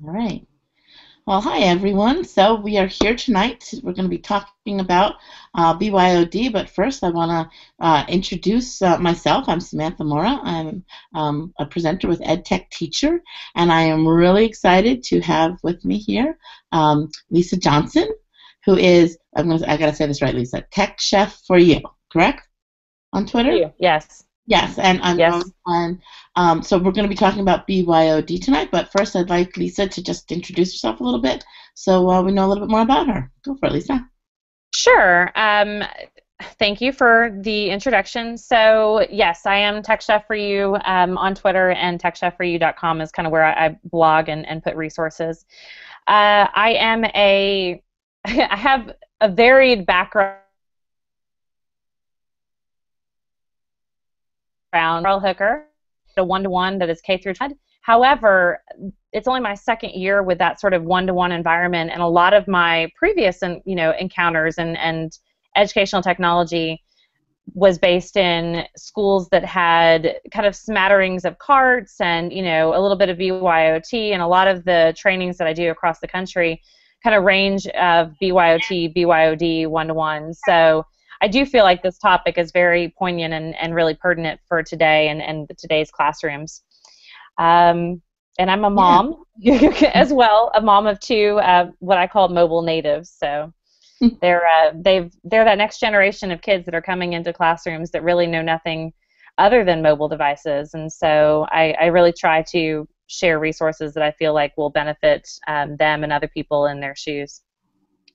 All right. Well, hi everyone. So we are here tonight. We're going to be talking about uh, BYOD, but first I want to uh, introduce uh, myself. I'm Samantha Morra. I'm um, a presenter with EdTechTeacher, and I am really excited to have with me here um, Lisa Johnson, who is I'm gonna I gotta say this right, Lisa. Tech Chef for you, correct? On Twitter. Yes. Yes, and I'm Yes. on. Um, so we're going to be talking about BYOD tonight, but first I'd like Lisa to just introduce herself a little bit, so uh, we know a little bit more about her. Go for it, Lisa. Sure. Um, thank you for the introduction. So, yes, I am Tech Chef for You um, on Twitter, and TechChefForYou.com is kind of where I, I blog and, and put resources. Uh, I am a, I have a varied background. Carl Hooker, a one-to-one that is K through 12. However, it's only my second year with that sort of one-to-one environment, and a lot of my previous, and you know, encounters and and educational technology was based in schools that had kind of smatterings of carts and you know a little bit of BYOT, and a lot of the trainings that I do across the country kind of range of BYOT, BYOD, one-to-one. So I do feel like this topic is very poignant and, and really pertinent for today and, and today's classrooms. Um, and I'm a mom as well, a mom of two, uh, what I call mobile natives. So they're uh, they've they're that next generation of kids that are coming into classrooms that really know nothing other than mobile devices. And so I, I really try to share resources that I feel like will benefit um, them and other people in their shoes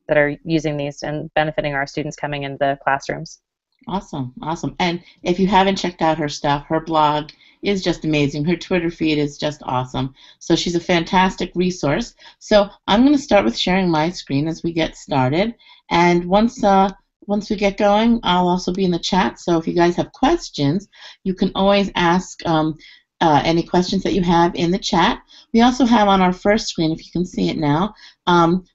that are using these and benefiting our students coming into the classrooms. Awesome, awesome. And if you haven't checked out her stuff, her blog is just amazing. Her Twitter feed is just awesome. So she's a fantastic resource. So I'm going to start with sharing my screen as we get started. And once uh, once we get going, I'll also be in the chat. So if you guys have questions, you can always ask um, uh, any questions that you have in the chat. We also have on our first screen, if you can see it now, um,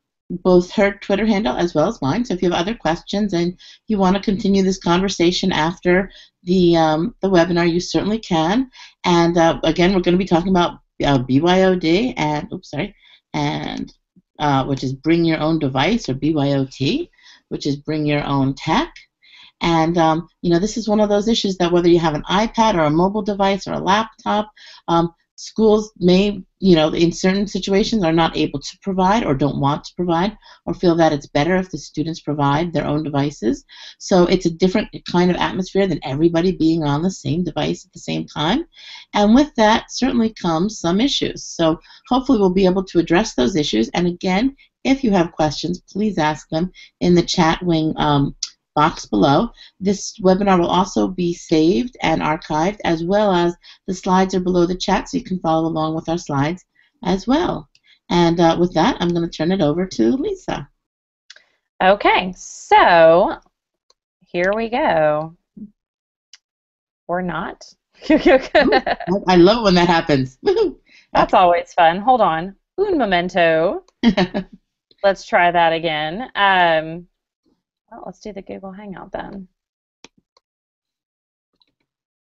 both her Twitter handle as well as mine. So if you have other questions and you want to continue this conversation after the um, the webinar, you certainly can. And uh, again, we're going to be talking about uh, BYOD and oops, sorry, and uh, which is bring your own device or BYOT, which is bring your own tech. And um, you know, this is one of those issues that whether you have an iPad or a mobile device or a laptop, um, schools may, you know, in certain situations are not able to provide or don't want to provide or feel that it's better if the students provide their own devices. So it's a different kind of atmosphere than everybody being on the same device at the same time. And with that certainly comes some issues. So hopefully we'll be able to address those issues. And again, if you have questions, please ask them in the chat wing um, box below. This webinar will also be saved and archived as well as the slides are below the chat so you can follow along with our slides as well. And uh, with that, I'm going to turn it over to Lisa. Okay, so here we go. Or not. I, I love when that happens. That's always fun. Hold on. Un momento. Let's try that again. Um, well, let's do the Google Hangout then.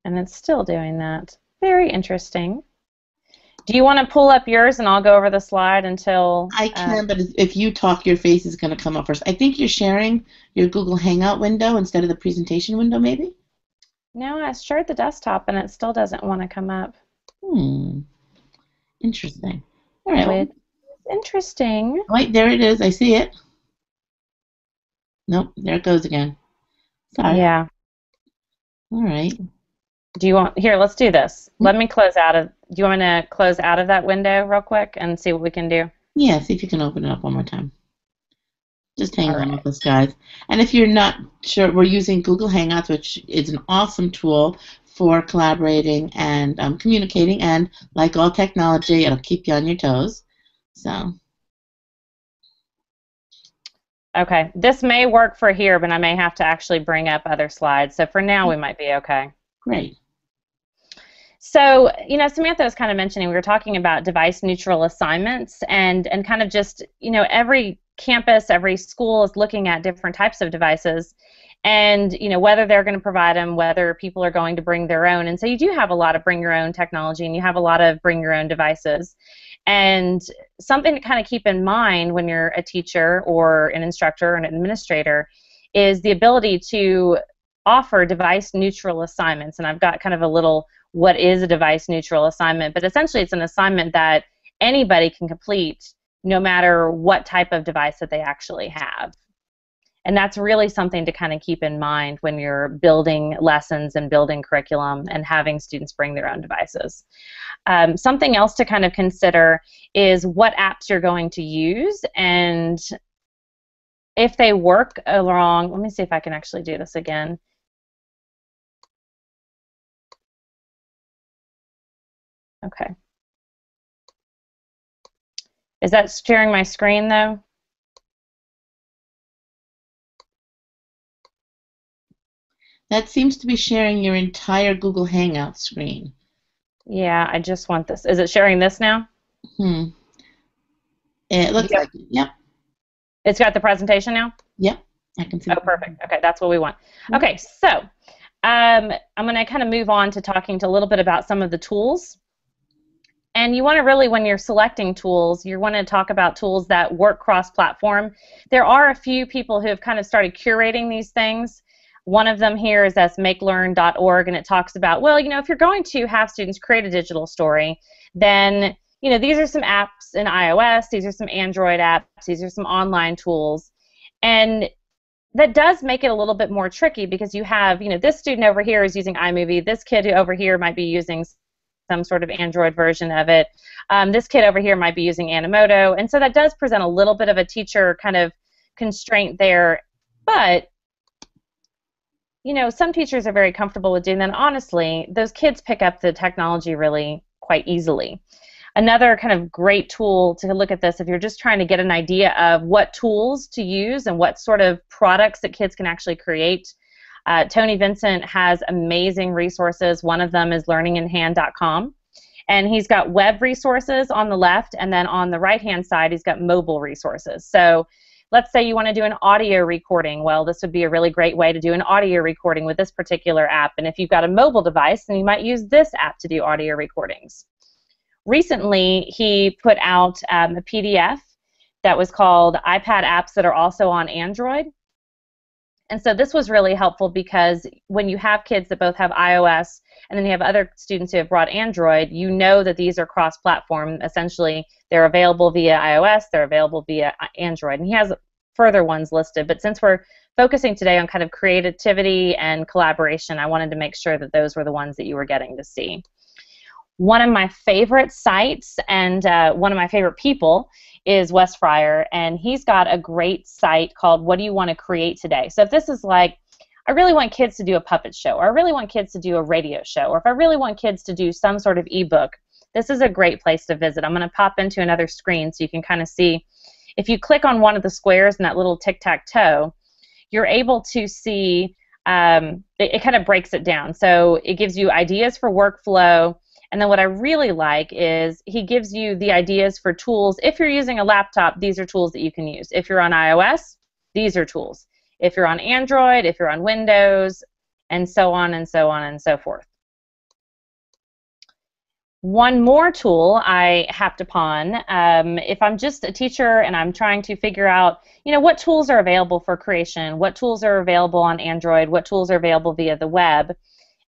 And it's still doing that. Very interesting. Do you want to pull up yours and I'll go over the slide until. I can, uh, but if you talk, your face is going to come up first. I think you're sharing your Google Hangout window instead of the presentation window, maybe? No, I shared the desktop and it still doesn't want to come up. Hmm. Interesting. All right. Wait. Interesting. Wait, there it is. I see it. Nope, there it goes again. Sorry. Yeah. All right. Do you want here? Let's do this. Let me close out of. Do you want me to close out of that window real quick and see what we can do? Yeah, see if you can open it up one more time. Just hang All on right. with us, guys. And if you're not sure, we're using Google Hangouts, which is an awesome tool for collaborating and um, communicating. And like all technology, it'll keep you on your toes. So. Okay, this may work for here, but I may have to actually bring up other slides. So for now, we might be okay. Great. So, you know, Samantha was kind of mentioning we were talking about device neutral assignments and and kind of just, you know, every campus, every school is looking at different types of devices. and you know whether they're going to provide them whether people are going to bring their own and so you do have a lot of bring your own technology and you have a lot of bring your own devices and something to kind of keep in mind when you're a teacher or an instructor or an administrator is the ability to offer device neutral assignments. And i've got kind of a little what is a device neutral assignment? But essentially it's an assignment that anybody can complete no matter what type of device that they actually have and that's really something to kind of keep in mind when you're building lessons and building curriculum and having students bring their own devices. Um, something else to kind of consider is what apps you're going to use and if they work along, let me see if I can actually do this again. Okay. Is that sharing my screen though? That seems to be sharing your entire Google Hangout screen. Yeah, I just want this. Is it sharing this now? Hmm. It looks yep. like it. Yep. It's got the presentation now? Yep. I can see. Oh, perfect. Okay, that's what we want. Mm-hmm. Okay, so um, I'm going to kind of move on to talking to a little bit about some of the tools. And you want to really, when you're selecting tools, you want to talk about tools that work cross-platform. There are a few people who have kind of started curating these things. One of them here is that's makelearn.org, and it talks about, well, you know, if you're going to have students create a digital story, then, you know, these are some apps in iOS, these are some Android apps, these are some online tools. And that does make it a little bit more tricky because you have, you know, this student over here is using iMovie, this kid over here might be using some sort of Android version of it. Um, this kid over here might be using Animoto, and so that does present a little bit of a teacher kind of constraint there. But you know, some teachers are very comfortable with doing that. Honestly, those kids pick up the technology really quite easily. Another kind of great tool to look at this if you're just trying to get an idea of what tools to use and what sort of products that kids can actually create. Uh, Tony Vincent has amazing resources. One of them is learninginhand.com. And he's got web resources on the left, and then on the right hand side, he's got mobile resources. So let's say you want to do an audio recording. Well, this would be a really great way to do an audio recording with this particular app. And if you've got a mobile device, then you might use this app to do audio recordings. Recently, he put out um, a PDF that was called iPad apps that are also on Android. And so this was really helpful because when you have kids that both have iOS and then you have other students who have brought Android, you know that these are cross-platform. Essentially, they're available via iOS, they're available via Android. And he has further ones listed, but since we're focusing today on kind of creativity and collaboration, I wanted to make sure that those were the ones that you were getting to see. One of my favorite sites and uh, one of my favorite people is Wes Fryer, and he's got a great site called What Do You Want to Create Today? So if this is like, I really want kids to do a puppet show, or I really want kids to do a radio show, or if I really want kids to do some sort of ebook, this is a great place to visit. I'm going to pop into another screen so you can kind of see. If you click on one of the squares in that little tic-tac-toe, you're able to see, um, it, it kind of breaks it down. So it gives you ideas for workflow, and then what I really like is he gives you the ideas for tools. If you're using a laptop, these are tools that you can use. If you're on iOS, these are tools. If you're on Android, if you're on Windows, and so on and so on and so forth. One more tool I hacked upon, um, if I'm just a teacher and I'm trying to figure out, you know, what tools are available for creation, what tools are available on Android, what tools are available via the web,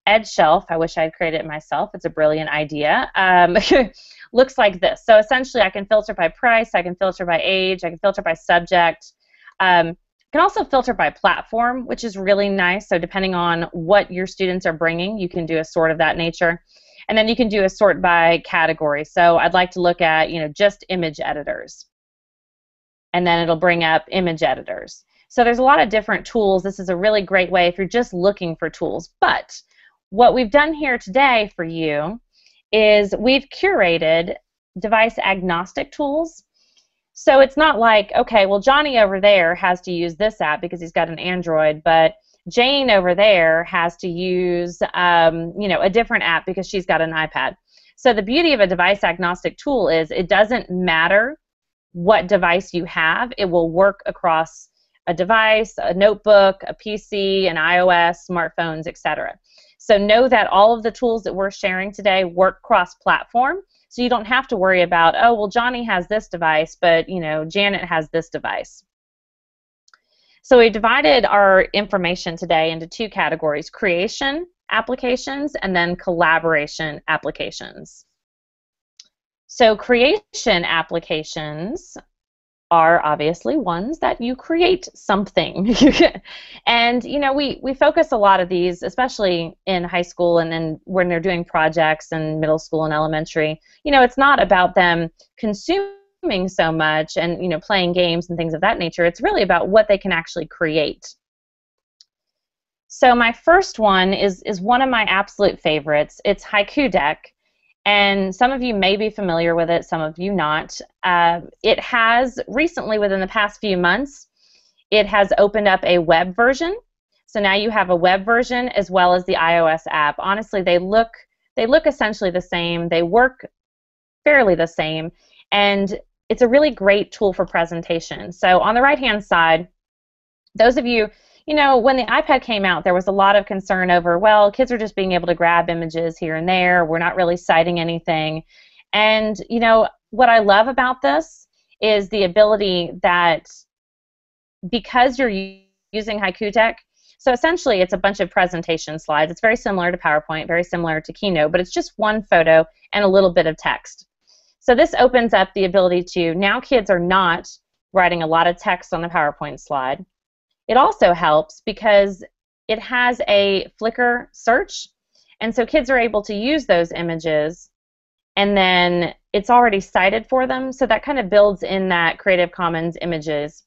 EdShelf, I wish I'd created it myself. It's a brilliant idea. Um, looks like this. So essentially, I can filter by price, I can filter by age, I can filter by subject. Um, I can also filter by platform, which is really nice. So depending on what your students are bringing, you can do a sort of that nature. And then you can do a sort by category. So I'd like to look at, you know, just image editors. And then it'll bring up image editors. So there's a lot of different tools. This is a really great way if you're just looking for tools. But what we've done here today for you is we've curated device agnostic tools. So it's not like, okay, well, Johnny over there has to use this app because he's got an Android, but Jane over there has to use, um, you know, a different app because she's got an iPad. So the beauty of a device agnostic tool is it doesn't matter what device you have; it will work across a device, a notebook, a PC, an iOS, smartphones, etc. So know that all of the tools that we're sharing today work cross-platform. So you don't have to worry about, oh, well, Johnny has this device, but you know, Janet has this device. So we divided our information today into two categories, creation applications and then collaboration applications. So creation applications are obviously ones that you create something. and you know, we we focus a lot of these, especially in high school and then when they're doing projects in middle school and elementary. You know, it's not about them consuming so much and you know playing games and things of that nature. It's really about what they can actually create. So my first one is is one of my absolute favorites. It's Haiku Deck and some of you may be familiar with it, some of you not. Uh, it has recently, within the past few months, it has opened up a web version. So now you have a web version as well as the iOS app. Honestly, they look they look essentially the same. They work fairly the same, and it's a really great tool for presentation. So on the right hand side, those of you you know, when the iPad came out, there was a lot of concern over, well, kids are just being able to grab images here and there. We're not really citing anything. And, you know, what I love about this is the ability that because you're using Haiku Deck, so essentially it's a bunch of presentation slides. It's very similar to PowerPoint, very similar to Keynote, but it's just one photo and a little bit of text. So this opens up the ability to, now kids are not writing a lot of text on the PowerPoint slide. It also helps because it has a Flickr search, and so kids are able to use those images, and then it's already cited for them, so that kind of builds in that Creative Commons images.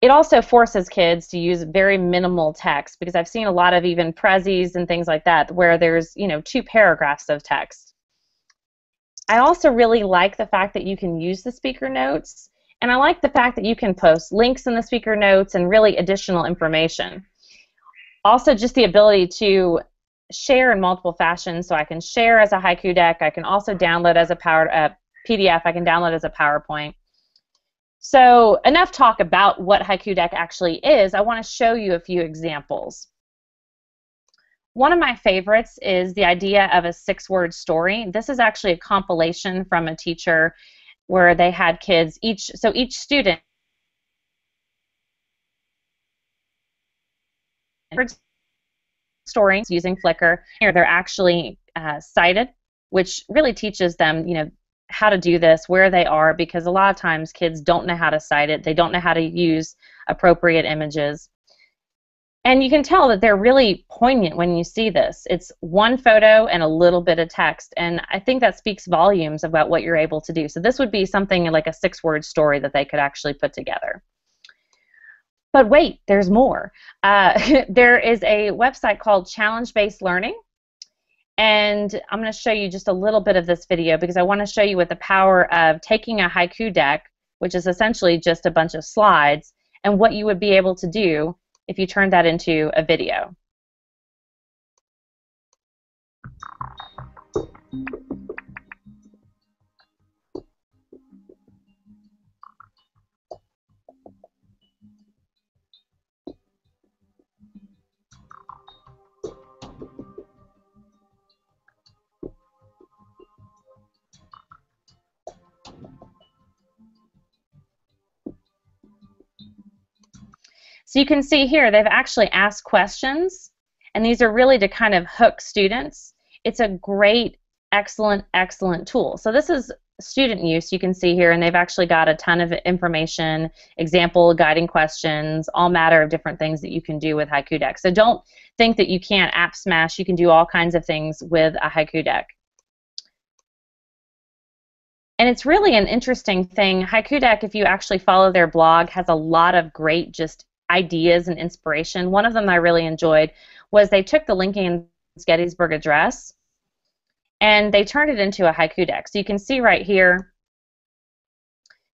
It also forces kids to use very minimal text because I've seen a lot of even prezis and things like that where there's, you know, two paragraphs of text. I also really like the fact that you can use the speaker notes and I like the fact that you can post links in the speaker notes and really additional information. Also, just the ability to share in multiple fashions. So I can share as a haiku deck. I can also download as a power uh, a PDF. I can download as a PowerPoint. So enough talk about what Haiku Deck actually is. I want to show you a few examples. One of my favorites is the idea of a six-word story. This is actually a compilation from a teacher where they had kids each so each student stories using Flickr. Here they're actually uh, cited, which really teaches them, you know, how to do this, where they are, because a lot of times kids don't know how to cite it. They don't know how to use appropriate images. And you can tell that they're really poignant when you see this. It's one photo and a little bit of text, and I think that speaks volumes about what you're able to do. So this would be something like a six-word story that they could actually put together. But wait, there's more. Uh, there is a website called Challenge Based Learning, and I'm going to show you just a little bit of this video because I want to show you what the power of taking a haiku deck, which is essentially just a bunch of slides, and what you would be able to do if you turn that into a video. You can see here they've actually asked questions, and these are really to kind of hook students. It's a great, excellent, excellent tool. So this is student use, you can see here, and they've actually got a ton of information, example, guiding questions, all matter of different things that you can do with Haiku Deck. So don't think that you can't app smash. You can do all kinds of things with a Haiku Deck. And it's really an interesting thing. Haiku Deck, if you actually follow their blog, has a lot of great just ideas and inspiration. One of them I really enjoyed was they took the Lincoln's Gettysburg Address and they turned it into a haiku deck. So you can see right here,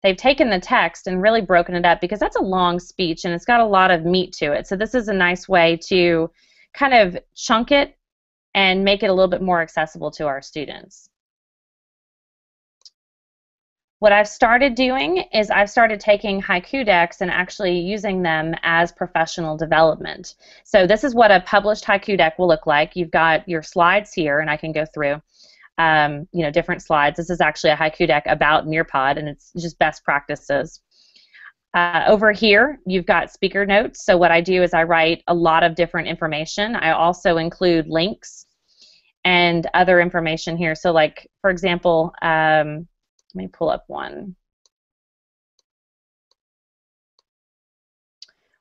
they've taken the text and really broken it up because that's a long speech and it's got a lot of meat to it. So this is a nice way to kind of chunk it and make it a little bit more accessible to our students. What I've started doing is I've started taking haiku decks and actually using them as professional development. So this is what a published haiku deck will look like. You've got your slides here, and I can go through, um, you know, different slides. This is actually a haiku deck about Nearpod, and it's just best practices. Uh, over here, you've got speaker notes. So what I do is I write a lot of different information. I also include links and other information here. So like, for example, um, let me pull up one.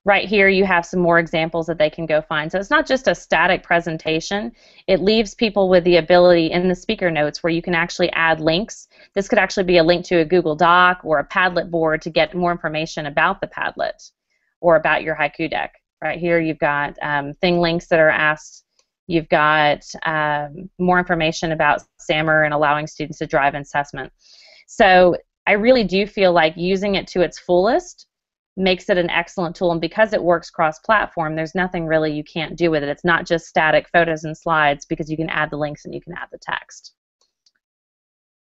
Right here you have some more examples that they can go find. So it's not just a static presentation. It leaves people with the ability in the speaker notes where you can actually add links. This could actually be a link to a Google Doc or a Padlet board to get more information about the Padlet or about your haiku deck. Right here you've got um, thing links that are asked. You've got um, more information about SAMR and allowing students to drive assessment. So I really do feel like using it to its fullest makes it an excellent tool. And because it works cross platform, there's nothing really you can't do with it. It's not just static photos and slides because you can add the links and you can add the text.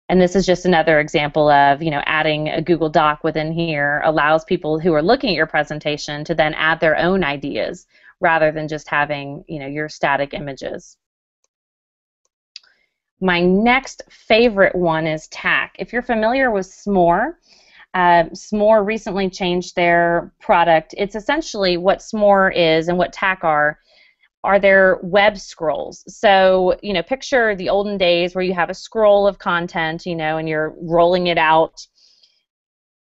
And this is just another example of, you know, adding a Google Doc within here allows people who are looking at your presentation to then add their own ideas rather than just having, you know, your static images. My next favorite one is Tackk. If you're familiar with Smore, uh, Smore recently changed their product. It's essentially what Smore is and what Tackk are are their web scrolls. So, you know, picture the olden days where you have a scroll of content, you know, and you're rolling it out.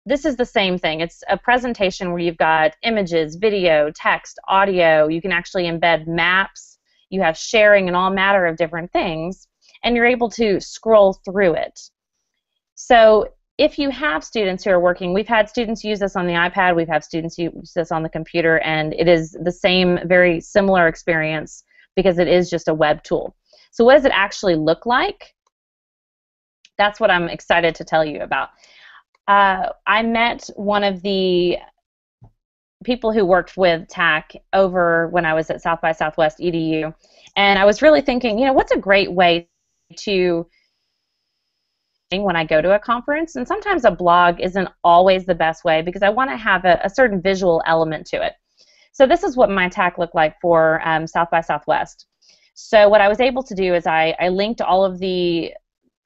This is the same thing. It's a presentation where you've got images, video, text, audio. You can actually embed maps. You have sharing and all matter of different things and you're able to scroll through it. So if you have students who are working, we've had students use this on the iPad, we've had students use this on the computer, and it is the same, very similar experience because it is just a web tool. So what does it actually look like? That's what I'm excited to tell you about. Uh, I met one of the people who worked with Tackk over when I was at South by Southwest EDU, and I was really thinking, you know, what's a great way to when I go to a conference, and sometimes a blog isn't always the best way because I want to have a, a, certain visual element to it. So this is what my Tackk looked like for um, South by Southwest. So what I was able to do is I, I linked all of the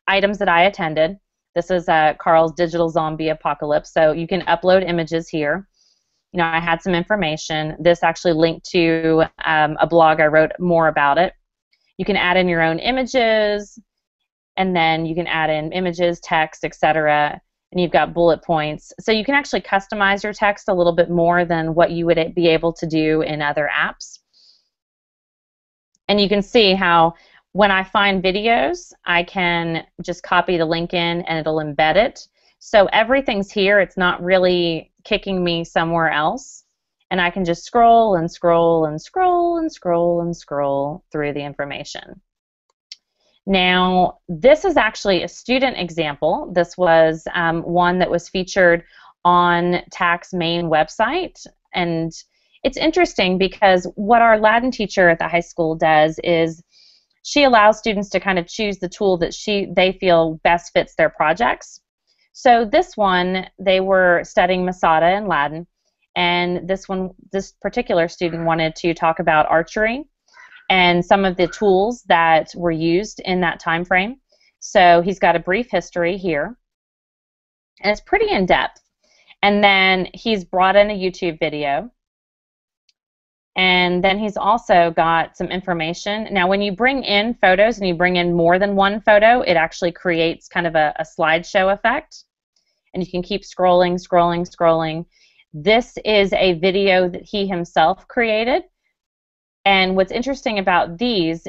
items that I attended. This is uh, Carl's Digital Zombie Apocalypse, so you can upload images here. You know, I had some information. This actually linked to um, a blog I wrote more about it. You can add in your own images, and then you can add in images, text, etc. And you've got bullet points. So you can actually customize your text a little bit more than what you would be able to do in other apps. And you can see how when I find videos, I can just copy the link in and it'll embed it. So everything's here. It's not really kicking me somewhere else and I can just scroll and scroll and scroll and scroll and scroll through the information. Now, this is actually a student example. This was um, one that was featured on Tackk's main website, and it's interesting because what our Latin teacher at the high school does is she allows students to kind of choose the tool that she they feel best fits their projects. So this one, they were studying Masada in Latin, and this one, this particular student wanted to talk about archery and some of the tools that were used in that time frame. So he's got a brief history here, and it's pretty in depth. And then he's brought in a YouTube video. And then he's also got some information. Now, when you bring in photos and you bring in more than one photo, it actually creates kind of a, a slideshow effect. And you can keep scrolling, scrolling, scrolling. This is a video that he himself created. And what's interesting about these,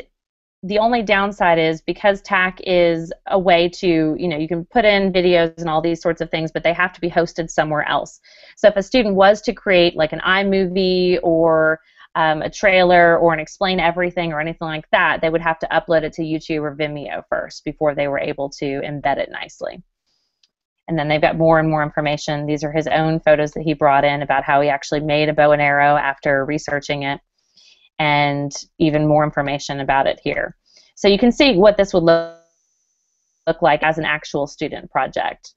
the only downside is because Tackk is a way to, you know, you can put in videos and all these sorts of things, but they have to be hosted somewhere else. So if a student was to create like an iMovie or um, a trailer or an explain everything or anything like that, they would have to upload it to YouTube or Vimeo first before they were able to embed it nicely and then they've got more and more information. These are his own photos that he brought in about how he actually made a bow and arrow after researching it, and even more information about it here. So you can see what this would look, look like as an actual student project.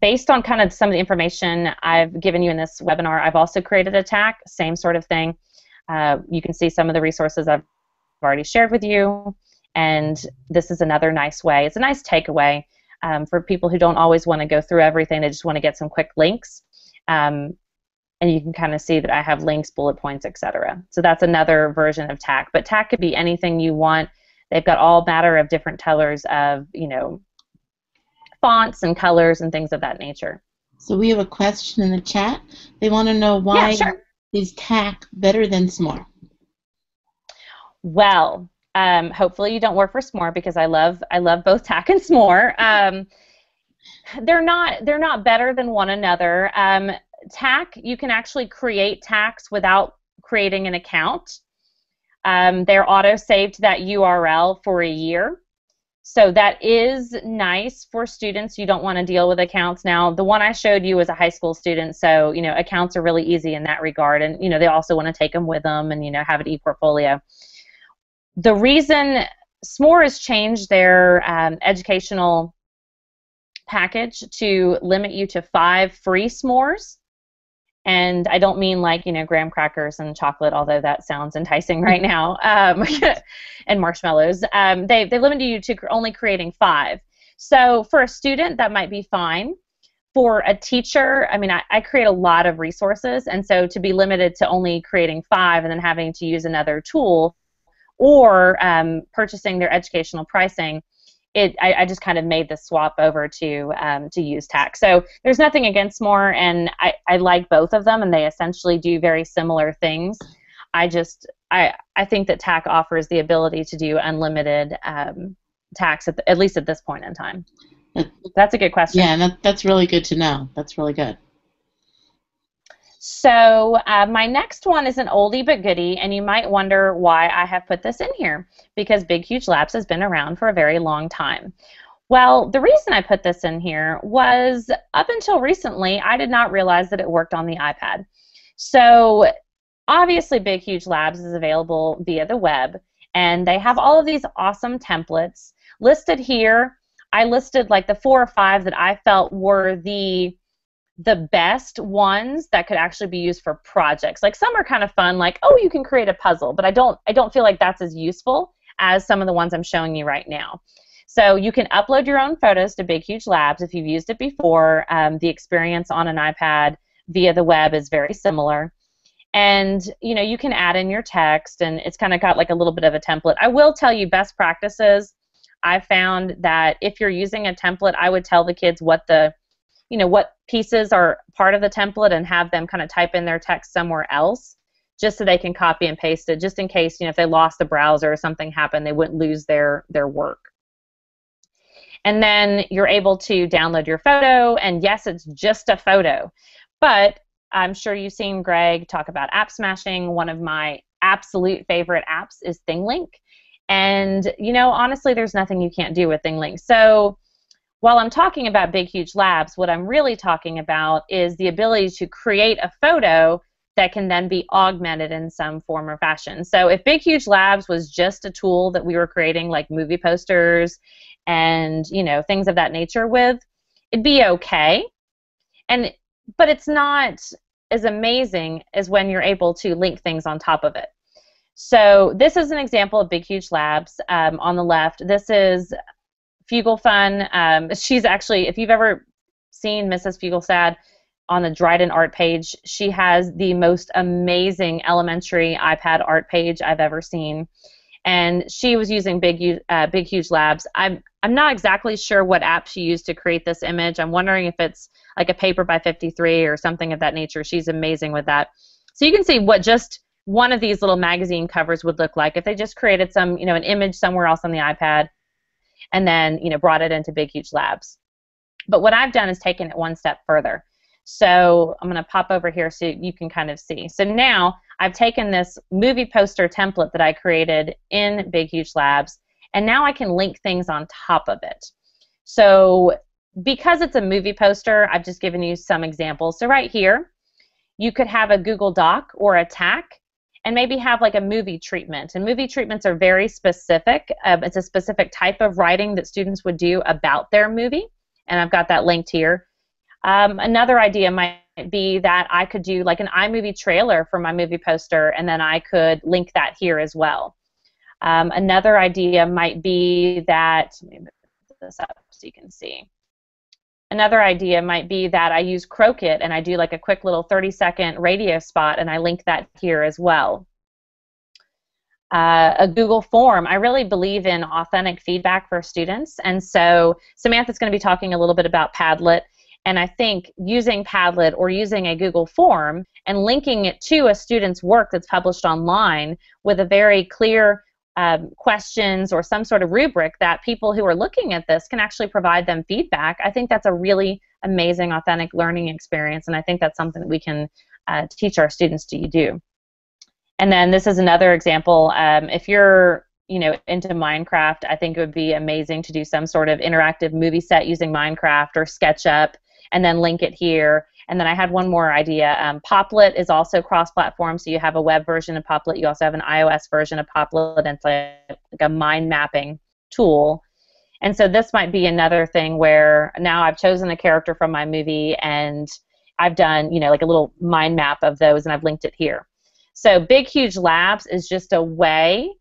based on kind of some of the information I've given you in this webinar, I've also created a Tackk, same sort of thing. Uh, you can see some of the resources I've already shared with you, and this is another nice way. It's a nice takeaway um, for people who don't always want to go through everything. They just want to get some quick links. Um, and you can kind of see that I have links, bullet points, etc. So that's another version of Tackk. But Tackk could be anything you want. They've got all matter of different colors of, you know, fonts and colors and things of that nature. So we have a question in the chat. They want to know why yeah, sure. is Tackk better than SMORE? Well, um, hopefully you don't work for SMORE because I love I love both Tackk and SMORE. Um, they're not they're not better than one another. Um, Tackk you can actually create Tackks without creating an account. Um, they're auto saved that URL for a year. So that is nice for students. You don't want to deal with accounts now. The one I showed you was a high school student, so you know accounts are really easy in that regard, and you know they also want to take them with them and you know have an e-portfolio the reason SMORE has changed their um, educational package to limit you to five free s'mores. And I don't mean like, you know, graham crackers and chocolate, although that sounds enticing right now, um, and marshmallows. Um, they, they limited you to only creating five. So for a student, that might be fine. For a teacher, I mean, I, I create a lot of resources, and so to be limited to only creating five and then having to use another tool or um, purchasing their educational pricing, it, I, I, just kind of made the swap over to um, to use Tackk. So there's nothing against more, and I, I like both of them, and they essentially do very similar things. I just I I think that Tackk offers the ability to do unlimited um, Tackks at, the, at least at this point in time. That's a good question. Yeah, that, that's really good to know. That's really good. So uh, my next one is an oldie but goodie, and you might wonder why I have put this in here, because Big Huge Labs has been around for a very long time. Well, the reason I put this in here was up until recently, I did not realize that it worked on the iPad. So obviously Big Huge Labs is available via the web, and they have all of these awesome templates listed here. I listed like the four or five that I felt were the the best ones that could actually be used for projects. Like some are kind of fun, like oh you can create a puzzle, but I don't I don't feel like that's as useful as some of the ones I'm showing you right now. So you can upload your own photos to Big Huge Labs if you've used it before. Um, the experience on an iPad via the web is very similar. And you know you can add in your text, and it's kind of got like a little bit of a template. I will tell you best practices. I found that if you're using a template, I would tell the kids what the you know what pieces are part of the template and have them kind of type in their text somewhere else just so they can copy and paste it just in case you know if they lost the browser or something happened they wouldn't lose their their work. And then you're able to download your photo and yes it's just a photo but i'm sure you've seen greg talk about app smashing. One of my absolute favorite apps is thinglink. And you know honestly there's nothing you can't do with thinglink. So while I'm talking about Big Huge Labs, what I'm really talking about is the ability to create a photo that can then be augmented in some form or fashion. So if Big Huge Labs was just a tool that we were creating like movie posters and, you know, things of that nature with, it'd be okay. And but it's not as amazing as when you're able to link things on top of it. So this is an example of Big Huge Labs um, on the left. This is Fuglefun. Um, she's actually, if you've ever seen Mrs. Fuglesad on the Dryden art page, she has the most amazing elementary iPad art page I've ever seen. And she was using Big, uh, Big Huge Labs. I'm I'm not exactly sure what app she used to create this image. I'm wondering if it's like a paper by 53 or something of that nature. She's amazing with that. So you can see what just one of these little magazine covers would look like if they just created some, you know, an image somewhere else on the iPad and then you know brought it into big huge labs. But what i've done is taken it one step further. So i'm going to pop over here so you can kind of see. So now i've taken this movie poster template that i created in big huge labs and now i can link things on top of it. So because it's a movie poster i've just given you some examples. So right here you could have a google doc or a Tackk and maybe have like a movie treatment. And movie treatments are very specific. Uh, it's a specific type of writing that students would do about their movie. And I've got that linked here. Um, another idea might be that I could do like an iMovie trailer for my movie poster, and then I could link that here as well. Um, another idea might be that, let me move this up so you can see. Another idea might be that I use Croak.it and I do like a quick little 30 second radio spot and I link that here as well. Uh, a Google form. I really believe in authentic feedback for students, and so Samantha's going to be talking a little bit about Padlet. And I think using Padlet or using a Google form and linking it to a student's work that's published online with a very clear um, questions or some sort of rubric that people who are looking at this can actually provide them feedback, I think that's a really amazing, authentic learning experience, and I think that's something that we can uh, teach our students to do. And then this is another example. Um, if you're you know into Minecraft, I think it would be amazing to do some sort of interactive movie set using Minecraft or SketchUp, and then link it here and then I had one more idea. Um, Popplet is also cross-platform, so you have a web version of Popplet. You also have an iOS version of Popplet, and it's like, like a mind mapping tool. And so this might be another thing where now I've chosen a character from my movie and I've done, you know, like a little mind map of those and I've linked it here. So Big Huge Labs is just a way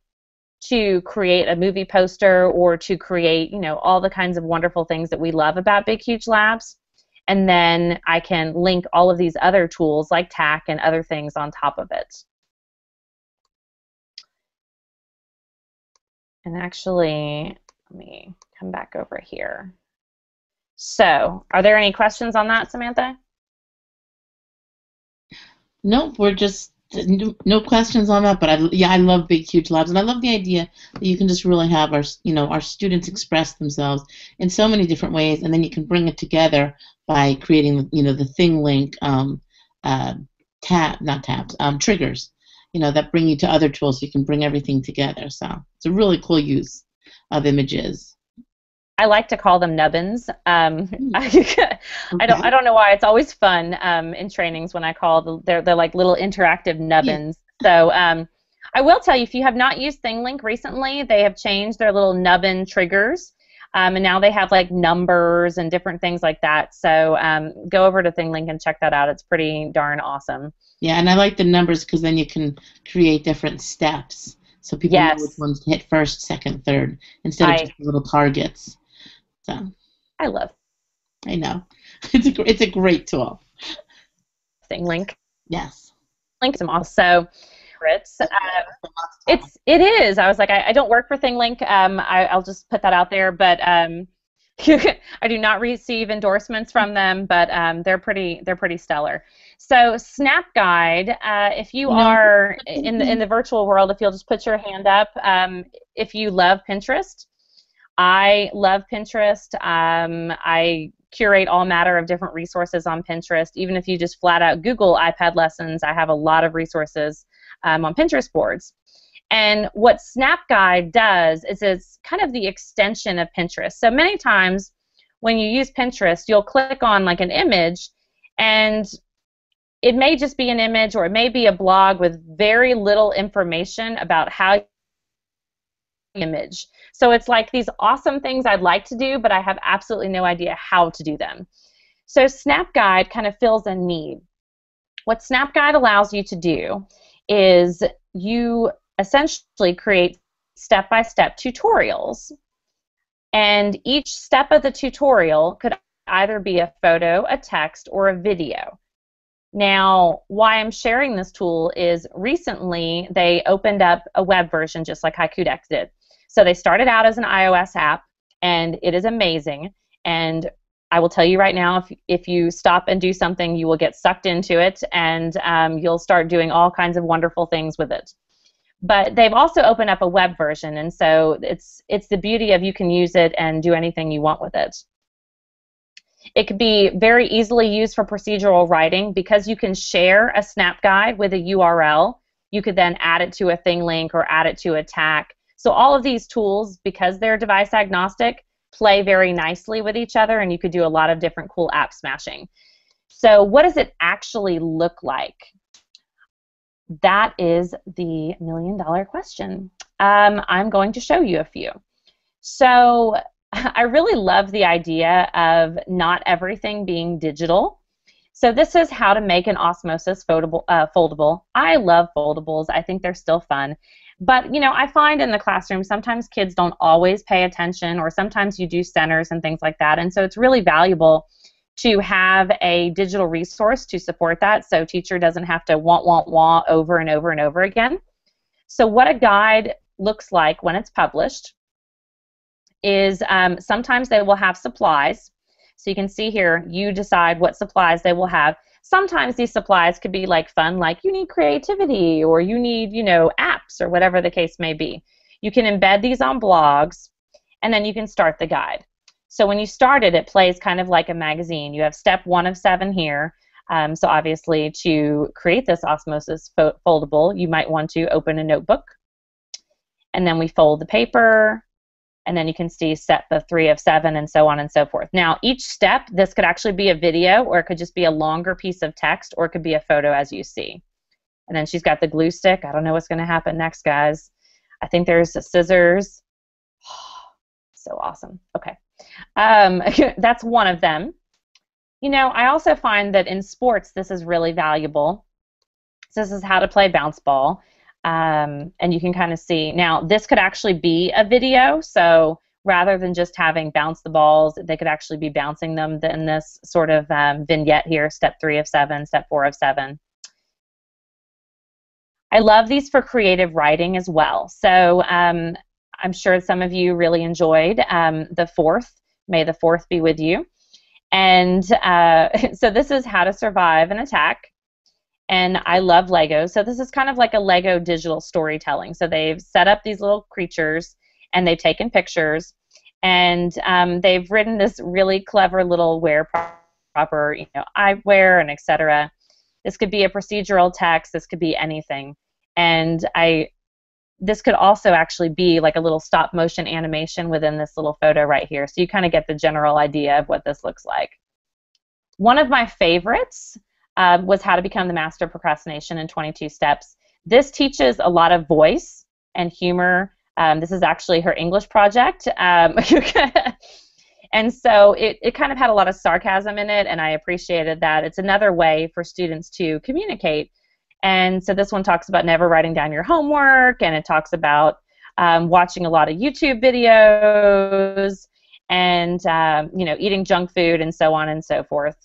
to create a movie poster or to create, you know, all the kinds of wonderful things that we love about Big Huge Labs and then I can link all of these other tools like Tackk and other things on top of it. And actually, let me come back over here. So, are there any questions on that, Samantha? Nope, we're just no questions on that. But I, yeah, I love big, huge labs, and I love the idea that you can just really have our, you know, our students express themselves in so many different ways, and then you can bring it together by creating, you know, the ThingLink um, uh, tab, not tabs, um, triggers, you know, that bring you to other tools. So you can bring everything together. So it's a really cool use of images. I like to call them nubbins. Um. I, I, don't. I don't know why. It's always fun um, in trainings when I call the, they're they're like little interactive nubbins. Yeah. So um, I will tell you, if you have not used ThingLink recently, they have changed their little nubbin triggers. Um, and now they have like numbers and different things like that. So um, go over to ThingLink and check that out. It's pretty darn awesome. Yeah, and I like the numbers because then you can create different steps, so people yes. know which ones to hit first, second, third, instead of just little targets. So I love. I know, it's a it's a great tool. ThingLink. Yes. Link them also secrets. Uh, it's it is. I was like, I, I don't work for ThingLink. Um, I, will just put that out there. But um, I do not receive endorsements from them, but um, they're pretty they're pretty stellar. So SnapGuide, uh, if you are in the in the virtual world, if you'll just put your hand up, um, if you love Pinterest, I love Pinterest. Um, I curate all matter of different resources on Pinterest. Even if you just flat out Google iPad lessons, I have a lot of resources um, on Pinterest boards. And what SnapGuide does is it's kind of the extension of Pinterest. So many times when you use Pinterest, you'll click on like an image and it may just be an image or it may be a blog with very little information about how image. So it's like these awesome things I'd like to do, but I have absolutely no idea how to do them. So SnapGuide kind of fills a need. What SnapGuide allows you to do is you essentially create step by step tutorials. And each step of the tutorial could either be a photo, a text, or a video. Now, why I'm sharing this tool is recently they opened up a web version just like HaikuDex did. So they started out as an iOS app, and it is amazing. And I will tell you right now, if, if you stop and do something, you will get sucked into it and um, you'll start doing all kinds of wonderful things with it. But they've also opened up a web version, and so it's it's the beauty of you can use it and do anything you want with it. It could be very easily used for procedural writing because you can share a snap guide with a URL. You could then add it to a thing link or add it to a Tackk. So all of these tools, because they're device agnostic, play very nicely with each other and you could do a lot of different cool app smashing. So what does it actually look like? That is the million dollar question. Um, I'm going to show you a few. So I really love the idea of not everything being digital. So this is how to make an osmosis foldable, uh, foldable. I love foldables. I think they're still fun. But you know, I find in the classroom sometimes kids don't always pay attention, or sometimes you do centers and things like that. And so it's really valuable to have a digital resource to support that, so teacher doesn't have to want, want, want over and over and over again. So what a guide looks like when it's published is um, sometimes they will have supplies. So you can see here, you decide what supplies they will have. Sometimes these supplies could be like fun, like you need creativity or you need, you know, apps or whatever the case may be. You can embed these on blogs and then you can start the guide. So when you start it, it plays kind of like a magazine. You have step one of seven here. Um, so obviously to create this osmosis fo foldable, you might want to open a notebook and then we fold the paper and then you can see set the three of seven and so on and so forth. Now each step, this could actually be a video or it could just be a longer piece of text or it could be a photo as you see. And then she's got the glue stick. I don't know what's going to happen next, guys. I think there's the scissors. so awesome. Okay. Um, that's one of them. You know, I also find that in sports this is really valuable. So this is how to play bounce ball. Um, and you can kind of see now this could actually be a video. So rather than just having bounce the balls they could actually be bouncing them in this sort of um, vignette here step three of seven step four of seven. I love these for creative writing as well. So um, I'm sure some of you really enjoyed um, the fourth. May the fourth be with you. And uh, so this is how to survive an attack and I love Lego. So this is kind of like a Lego digital storytelling. So they've set up these little creatures and they've taken pictures and um, they've written this really clever little wear proper, you know, eyewear and etc. This could be a procedural text. This could be anything. And I, this could also actually be like a little stop motion animation within this little photo right here. So you kind of get the general idea of what this looks like. One of my favorites uh, was How to Become the Master of Procrastination in 22 Steps. This teaches a lot of voice and humor. Um, this is actually her English project. Um, and so it, it kind of had a lot of sarcasm in it, and I appreciated that. It's another way for students to communicate. And so this one talks about never writing down your homework, and it talks about um, watching a lot of YouTube videos and um, you know eating junk food and so on and so forth.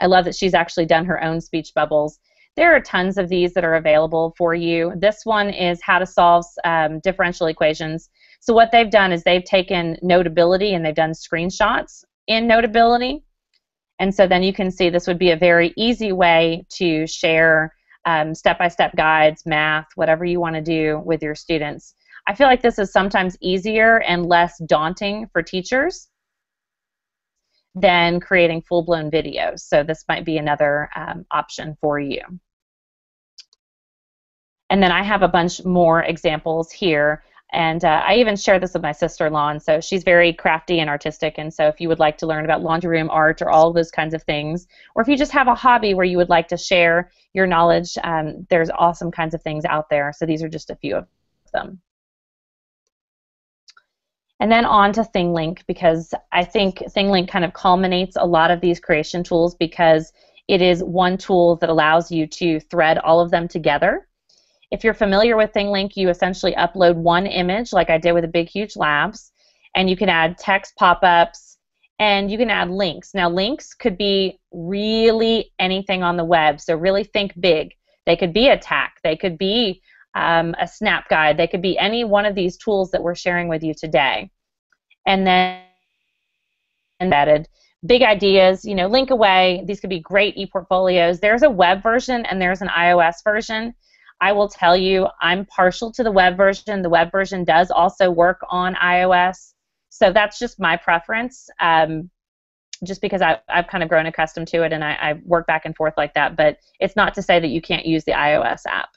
I love that she's actually done her own speech bubbles. There are tons of these that are available for you. This one is how to solve um, differential equations. So what they've done is they've taken Notability and they've done screenshots in Notability. And so then you can see this would be a very easy way to share um, step-by-step -step guides, math, whatever you want to do with your students. I feel like this is sometimes easier and less daunting for teachers than creating full-blown videos. So this might be another um, option for you. And then I have a bunch more examples here. And uh, I even share this with my sister-in-law, and so she's very crafty and artistic. And so if you would like to learn about laundry room art or all those kinds of things, or if you just have a hobby where you would like to share your knowledge, um, there's awesome kinds of things out there. So these are just a few of them. And then on to ThingLink because I think ThingLink kind of culminates a lot of these creation tools because it is one tool that allows you to thread all of them together. If you're familiar with ThingLink, you essentially upload one image like I did with the Big Huge Labs, and you can add text pop-ups, and you can add links. Now links could be really anything on the web, so really think big. They could be a Tackk, they could be um, a Snapguide. They could be any one of these tools that we're sharing with you today. And then embedded big ideas, you know, link away. These could be great e-portfolios. There's a web version and there's an iOS version. I will tell you, I'm partial to the web version. The web version does also work on iOS. So that's just my preference, um, just because I, I've kind of grown accustomed to it and I, I work back and forth like that. But it's not to say that you can't use the iOS app.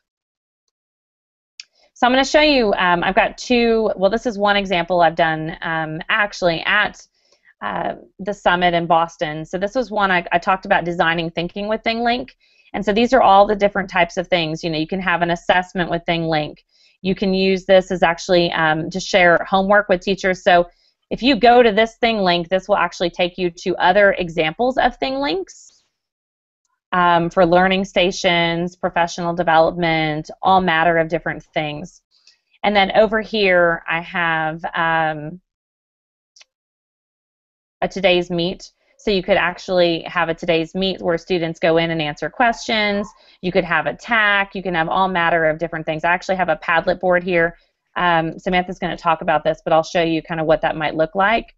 So I'm going to show you, um, I've got two, well this is one example I've done um, actually at uh, the summit in Boston. So this was one I, I talked about designing thinking with ThingLink. And so these are all the different types of things. You know, you can have an assessment with ThingLink. You can use this as actually um, to share homework with teachers. So if you go to this ThingLink, this will actually take you to other examples of ThingLinks um, for learning stations, professional development, all matter of different things. And then over here, I have um, a TodaysMeet. So you could actually have a TodaysMeet where students go in and answer questions. You could have a Tackk. You can have all matter of different things. I actually have a Padlet board here. Um, Samantha's going to talk about this, but I'll show you kind of what that might look like.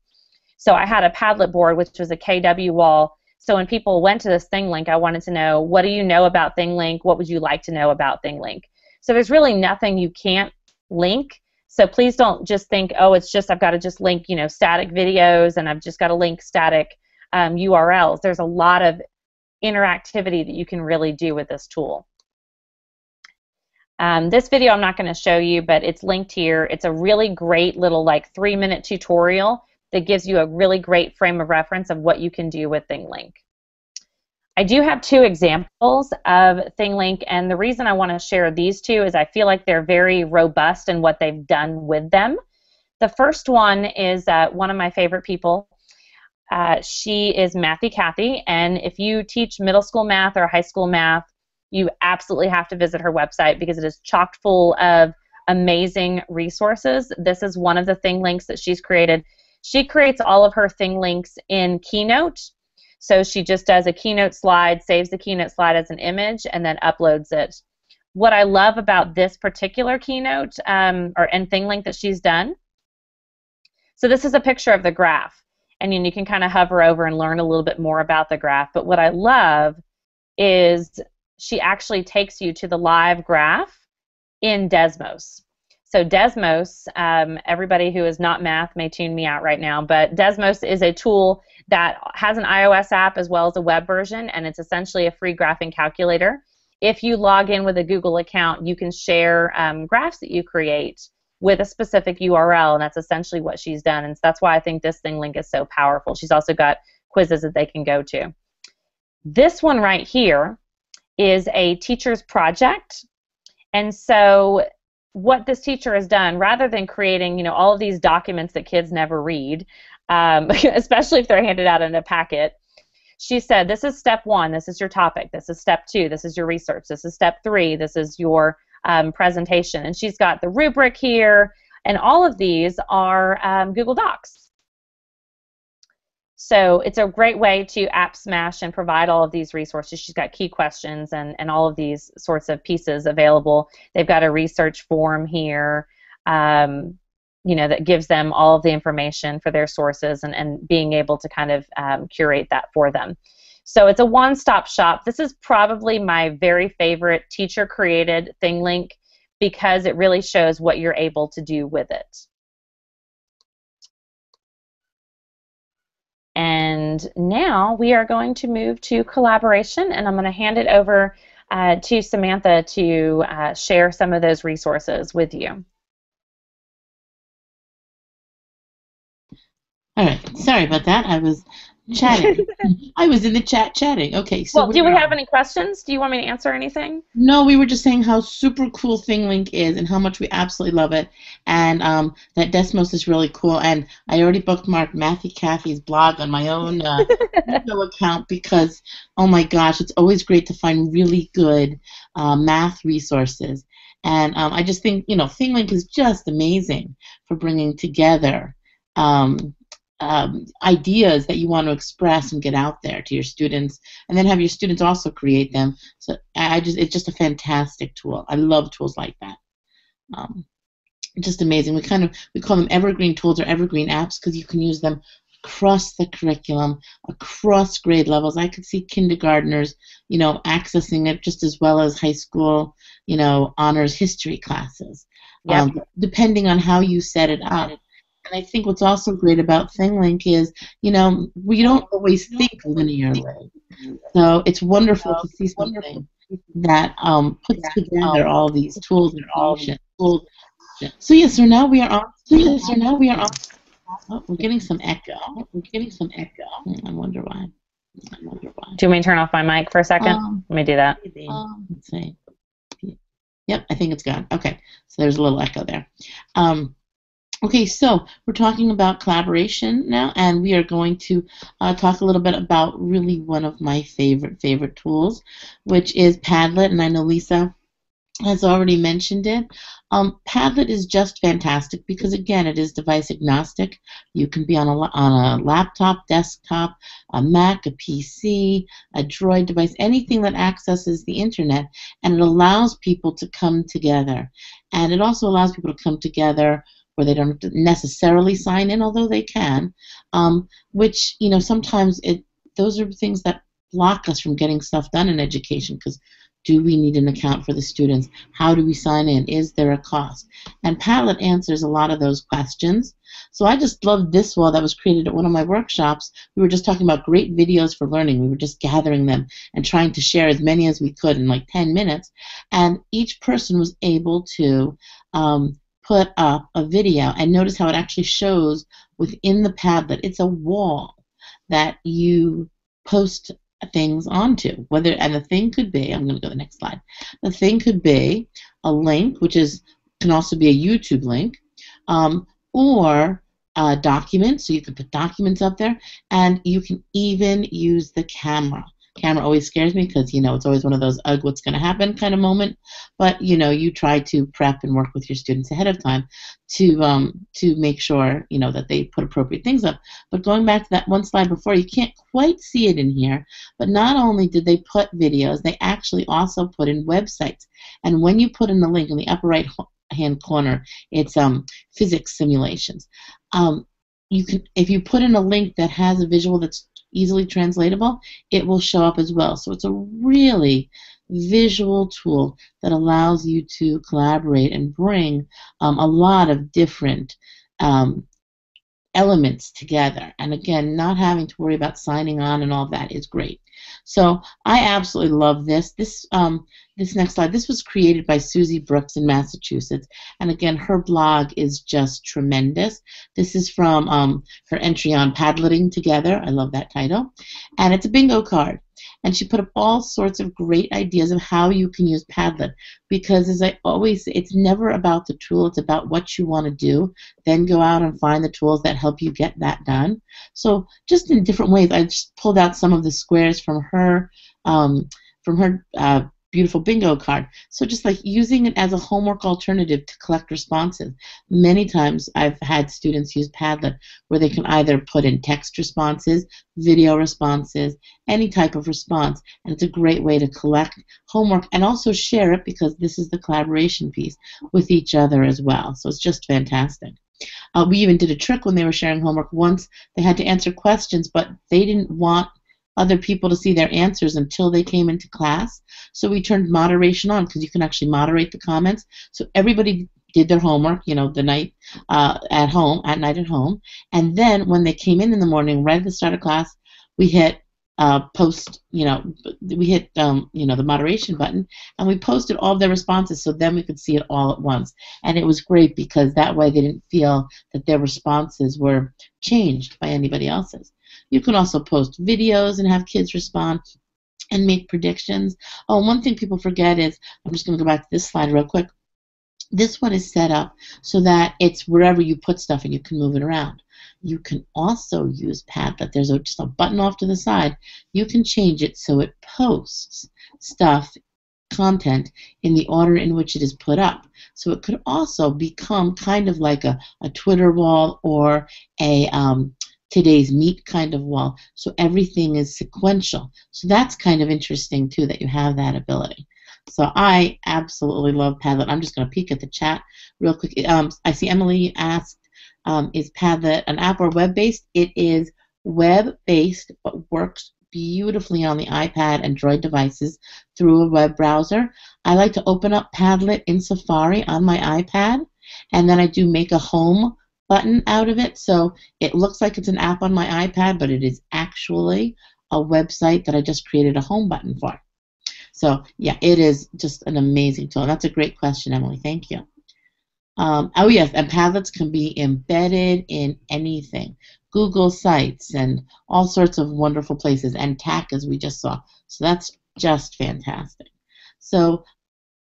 So I had a Padlet board, which was a KW wall. So when people went to this ThingLink, I wanted to know, what do you know about ThingLink? What would you like to know about ThingLink? So there's really nothing you can't link. So please don't just think, oh, it's just I've got to just link, you know, static videos and I've just got to link static um, URLs. There's a lot of interactivity that you can really do with this tool. Um, this video I'm not going to show you, but it's linked here. It's a really great little like three minute tutorial that gives you a really great frame of reference of what you can do with ThingLink. I do have two examples of ThingLink, and the reason I want to share these two is I feel like they're very robust in what they've done with them. The first one is uh, one of my favorite people. Uh, she is Mathy Cathy, and if you teach middle school math or high school math, you absolutely have to visit her website because it is chock full of amazing resources. This is one of the ThingLinks that she's created. She creates all of her ThingLinks in Keynote. So she just does a Keynote slide, saves the Keynote slide as an image, and then uploads it. What I love about this particular Keynote um, or and ThingLink that she's done, so this is a picture of the graph and you can kind of hover over and learn a little bit more about the graph. But what I love is she actually takes you to the live graph in Desmos. So Desmos, um, everybody who is not math may tune me out right now, but Desmos is a tool that has an iOS app as well as a web version, and it's essentially a free graphing calculator. If you log in with a Google account, you can share um, graphs that you create with a specific URL, and that's essentially what she's done. And so that's why I think this ThingLink is so powerful. She's also got quizzes that they can go to. This one right here is a teacher's project. And so what this teacher has done, rather than creating, you know, all of these documents that kids never read, um, especially if they're handed out in a packet, she said, this is step one, this is your topic, this is step two, this is your research, this is step three, this is your um, presentation. And she's got the rubric here, and all of these are um, Google Docs. So it's a great way to app smash and provide all of these resources. She's got key questions and, and all of these sorts of pieces available. They've got a research form here, um, you know, that gives them all of the information for their sources and, and being able to kind of um, curate that for them. So it's a one-stop shop. This is probably my very favorite teacher-created ThingLink because it really shows what you're able to do with it. And now we are going to move to collaboration, and I'm going to hand it over uh, to Samantha to uh, share some of those resources with you. All right, sorry about that. I was chatting. I was in the chat chatting. Okay, so well, do we have any questions? Do you want me to answer anything? No, we were just saying how super cool ThingLink is and how much we absolutely love it, and um, that Desmos is really cool. And I already bookmarked Mathy Cathy's blog on my own uh, account because, oh my gosh, it's always great to find really good uh, math resources. And um, I just think, you know, ThingLink is just amazing for bringing together um, um, ideas that you want to express and get out there to your students, and then have your students also create them. So I just it's just a fantastic tool. I love tools like that. Um, just amazing. We kind of we call them evergreen tools or evergreen apps because you can use them across the curriculum, across grade levels. I could see kindergartners, you know, accessing it just as well as high school, you know, honors history classes. Yep. Um, depending on how you set it up. And I think what's also great about ThingLink is, you know, we don't always think linearly. So it's wonderful to see something that um, puts together all these tools and functions. So yes, so now we are on. So yes, so now we are on. Oh, we're getting some echo. We're getting some echo. Hmm, I wonder why. I wonder why. Do you want me to turn off my mic for a second? Um, Let me do that. Um, let's see. Yep, I think it's gone. Okay, so there's a little echo there. Um, Okay, so we're talking about collaboration now, and we are going to uh, talk a little bit about really one of my favorite favorite tools, which is Padlet. And I know Lisa has already mentioned it. Um, Padlet is just fantastic because again, it is device agnostic. You can be on a on a laptop, desktop, a Mac, a PC, a Droid device, anything that accesses the internet, and it allows people to come together. And it also allows people to come together where they don't necessarily sign in, although they can, um, which you know sometimes it those are things that block us from getting stuff done in education because do we need an account for the students? How do we sign in? Is there a cost? And Padlet answers a lot of those questions. So I just love this wall that was created at one of my workshops. We were just talking about great videos for learning. We were just gathering them and trying to share as many as we could in like 10 minutes. And each person was able to um, put up a video and notice how it actually shows within the Padlet. It's a wall that you post things onto. Whether and the thing could be, I'm going to go to the next slide. The thing could be a link, which is can also be a YouTube link, um, or a document. So you can put documents up there, and you can even use the camera camera always scares me because you know it's always one of those ugh what's going to happen? kind of moment. But you know you try to prep and work with your students ahead of time to um, to make sure you know that they put appropriate things up. But going back to that one slide before you can't quite see it in here but not only did they put videos they actually also put in websites. And when you put in the link in the upper right hand corner it's um, physics simulations. Um, you can if you put in a link that has a visual that's easily translatable, it will show up as well. So it's a really visual tool that allows you to collaborate and bring um, a lot of different um, elements together. And again, not having to worry about signing on and all that is great. So I absolutely love this. This um, this next slide. This was created by Suzy Brooks in Massachusetts, and again, her blog is just tremendous. This is from um, her entry on Padleting Together. I love that title, and it's a bingo card and she put up all sorts of great ideas of how you can use Padlet because as I always say, it's never about the tool, it's about what you want to do. Then go out and find the tools that help you get that done. So just in different ways, I just pulled out some of the squares from her um, from her uh, beautiful bingo card. So just like using it as a homework alternative to collect responses. Many times I've had students use Padlet where they can either put in text responses, video responses, any type of response, and it's a great way to collect homework and also share it because this is the collaboration piece with each other as well. So it's just fantastic. Uh, we even did a trick when they were sharing homework. Once they had to answer questions, but they didn't want other people to see their answers until they came into class. So we turned moderation on because you can actually moderate the comments. So everybody did their homework, you know, the night uh, at home, at night at home, and then when they came in in the morning, right at the start of class, we hit uh, post, you know, we hit, um, you know, the moderation button, and we posted all their responses, so then we could see it all at once. And it was great because that way they didn't feel that their responses were changed by anybody else's. You can also post videos and have kids respond and make predictions. Oh, one thing people forget is, I'm just going to go back to this slide real quick. This one is set up so that it's wherever you put stuff and you can move it around. You can also use Pad, Padlet. There's a, just a button off to the side. You can change it so it posts stuff, content, in the order in which it is put up. So it could also become kind of like a, a Twitter wall or a um, TodaysMeet kind of wall. So everything is sequential. So that's kind of interesting too that you have that ability. So I absolutely love Padlet. I'm just going to peek at the chat real quick. Um, I see Emily asked, um, is Padlet an app or web-based? It is web-based, but works beautifully on the iPad and Droid devices through a web browser. I like to open up Padlet in Safari on my iPad, and then I do make a home button out of it. So it looks like it's an app on my iPad, but it is actually a website that I just created a home button for. So yeah, it is just an amazing tool. That's a great question, Emily. Thank you. Um, oh yes, and Padlets can be embedded in anything. Google Sites and all sorts of wonderful places, and Tackk as we just saw. So that's just fantastic. So,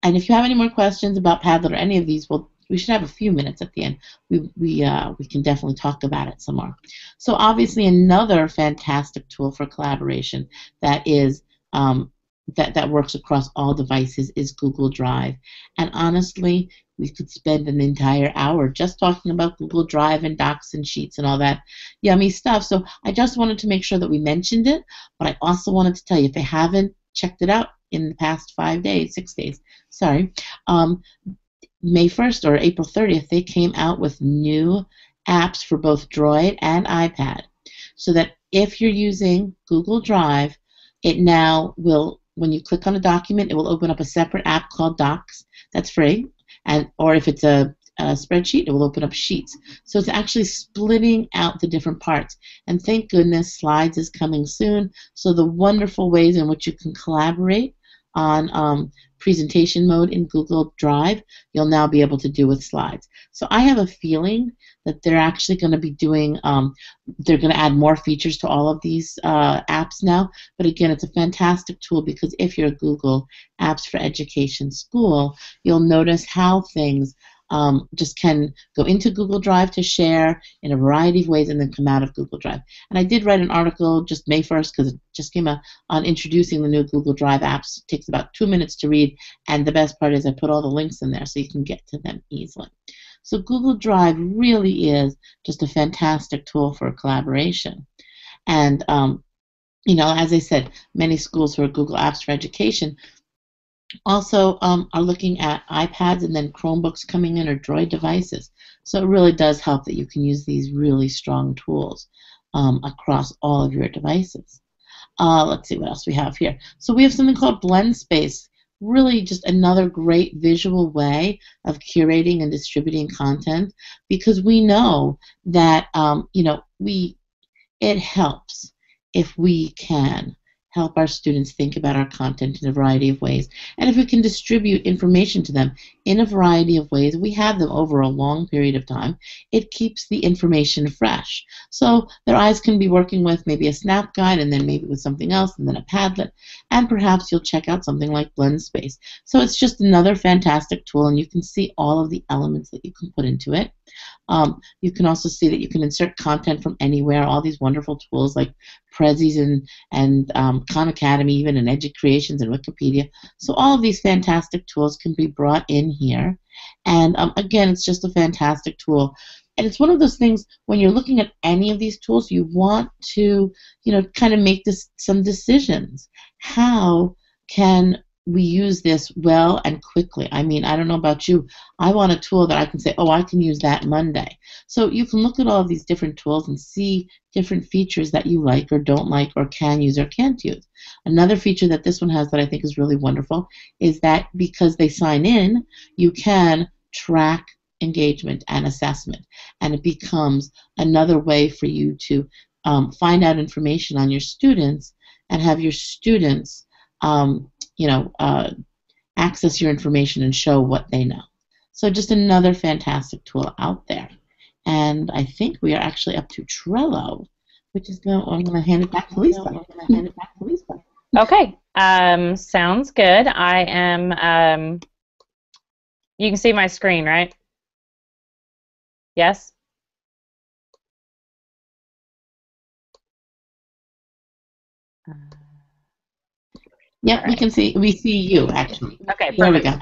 and if you have any more questions about Padlet or any of these, well, we should have a few minutes at the end. We we uh, we can definitely talk about it some more. So obviously another fantastic tool for collaboration that is um, that, that works across all devices is Google Drive. And honestly, we could spend an entire hour just talking about Google Drive and Docs and Sheets and all that yummy stuff. So I just wanted to make sure that we mentioned it, but I also wanted to tell you if you haven't checked it out in the past five days, six days, sorry, um, May 1st or April 30th, they came out with new apps for both Droid and iPad. So that if you're using Google Drive, it now will when you click on a document, it will open up a separate app called Docs. That's free. And or if it's a, a spreadsheet, it will open up Sheets. So it's actually splitting out the different parts. And thank goodness Slides is coming soon. So the wonderful ways in which you can collaborate on um, presentation mode in Google Drive, you'll now be able to do with slides. So I have a feeling that they're actually going to be doing, um, they're going to add more features to all of these uh, apps now. But again, it's a fantastic tool because if you're a Google Apps for Education school, you'll notice how things um, just can go into Google Drive to share in a variety of ways and then come out of Google Drive. And I did write an article just May 1st because it just came out on introducing the new Google Drive apps. It takes about two minutes to read, and the best part is I put all the links in there so you can get to them easily. So Google Drive really is just a fantastic tool for collaboration. And um, you know, as I said, many schools who are Google Apps for Education also um, are looking at iPads and then Chromebooks coming in or Droid devices. So it really does help that you can use these really strong tools um, across all of your devices. Uh, let's see what else we have here. So we have something called Blendspace. Really, just another great visual way of curating and distributing content because we know that um, you know we it helps if we can help our students think about our content in a variety of ways. And if we can distribute information to them in a variety of ways, we have them over a long period of time, it keeps the information fresh. So their eyes can be working with maybe a Snapguide and then maybe with something else and then a Padlet, and perhaps you'll check out something like Space. So it's just another fantastic tool, and you can see all of the elements that you can put into it. Um, you can also see that you can insert content from anywhere, all these wonderful tools like Prezi's and, and um, Khan Academy, even and Educreations and Wikipedia. So all of these fantastic tools can be brought in here. And um, again, it's just a fantastic tool. And it's one of those things when you're looking at any of these tools, you want to, you know, kind of make this some decisions. How can we use this well and quickly. I mean, I don't know about you. I want a tool that I can say, oh, I can use that Monday. So you can look at all of these different tools and see different features that you like or don't like or can use or can't use. Another feature that this one has that I think is really wonderful is that because they sign in, you can track engagement and assessment. And it becomes another way for you to um, find out information on your students and have your students um, you know, uh, access your information and show what they know. So just another fantastic tool out there. And I think we are actually up to Trello, which is. I'm going to hand it back to Lisa. I'm going to hand it back to Lisa. Okay. Um, sounds good. I am. Um, you can see my screen, right? Yes. Uh, Yep, right. we can see we see you actually. Okay, perfect. there we go.